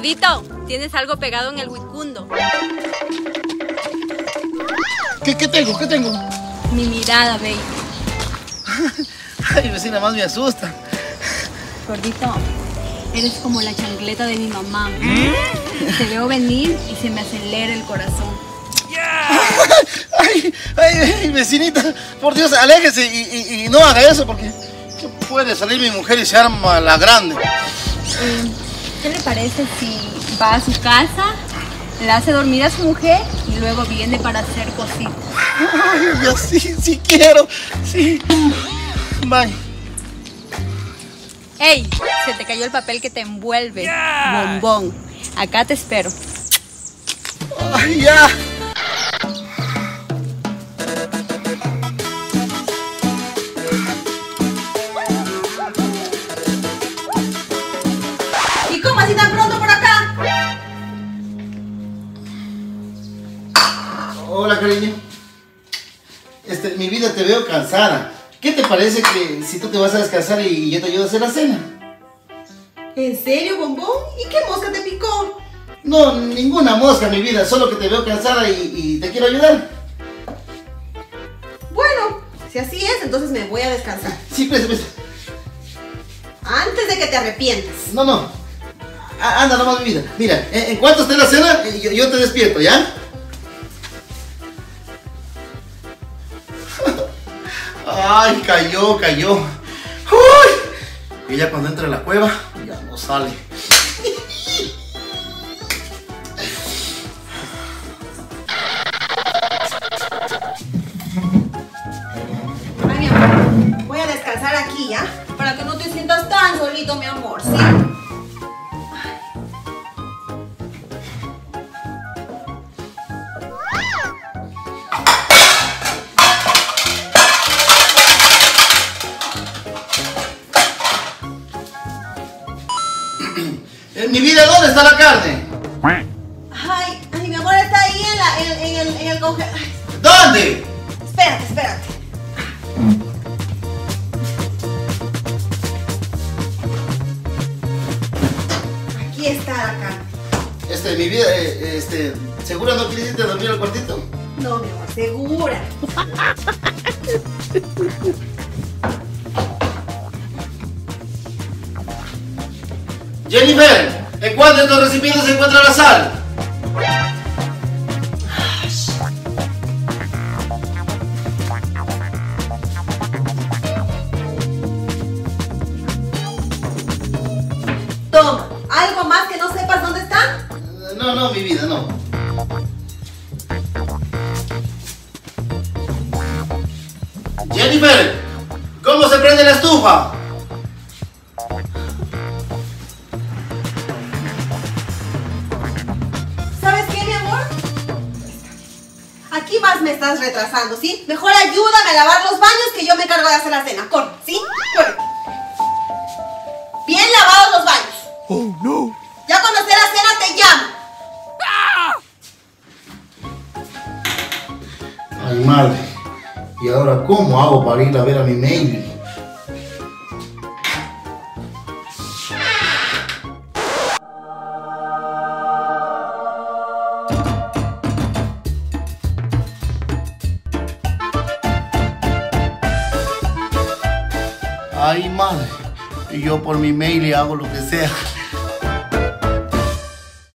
Gordito, tienes algo pegado en el wicundo. ¿Qué, qué tengo? ¿Qué tengo? Mi mirada, baby. Ay, vecina, más me asusta. Gordito, eres como la chancleta de mi mamá. Te veo venir y se me acelera el corazón. Ay, ay, ay, vecinita, por Dios, aléjese y, y- y no haga eso porque puede salir mi mujer y se arma la grande. Eh, ¿Qué le parece si va a su casa, le hace dormir a su mujer y luego viene para hacer cositas? Ay, sí, sí quiero, sí. Bye. ¡Ey! Se te cayó el papel que te envuelve. Bombón. Acá te espero. Ay, ya. Así tan pronto por acá? Hola, cariño. Este, mi vida, te veo cansada. ¿Qué te parece que si tú te vas a descansar y yo te ayudo a hacer la cena? ¿En serio, bombón? ¿Y qué mosca te picó? No, ninguna mosca, mi vida, solo que te veo cansada y, y te quiero ayudar. Bueno, si así es, entonces me voy a descansar. Sí, pues, pues. Antes de que te arrepientas. No, no. A- Anda nomás, mi vida. Mira, en, en cuanto esté la cena, yo, te despierto, ¿ya? Ay, cayó, cayó. Uy. Y ya cuando entra a la cueva, ya no sale. Ay, mi amor, voy a descansar aquí, ¿ya? Para que no te sientas tan solito, mi amor, ¿sí? Mi vida, ¿dónde está la carne? Ay, ay, mi amor está ahí en, la, en, en el, en el. ¿Dónde? Espérate, espérate. Aquí está la carne. Este, mi vida, eh, este, ¿segura no quieres irte a dormir al cuartito? No, mi amor, segura. Jennifer, ¿en cuál de estos recipientes se encuentra la sal? Toma, ¿algo más que no sepas dónde está? Eh, No, no, mi vida, no. Jennifer, ¿cómo se prende la estufa? Aquí más me estás retrasando, ¿sí? Mejor ayúdame a lavar los baños que yo me encargo de hacer la cena. Corre, ¿sí? Corre. Bien lavados los baños. Oh, no. Ya cuando esté la cena te llamo. Ay, madre. ¿Y ahora cómo hago para ir a ver a mi mail? Ay, madre. Y yo por mi mail y hago lo que sea.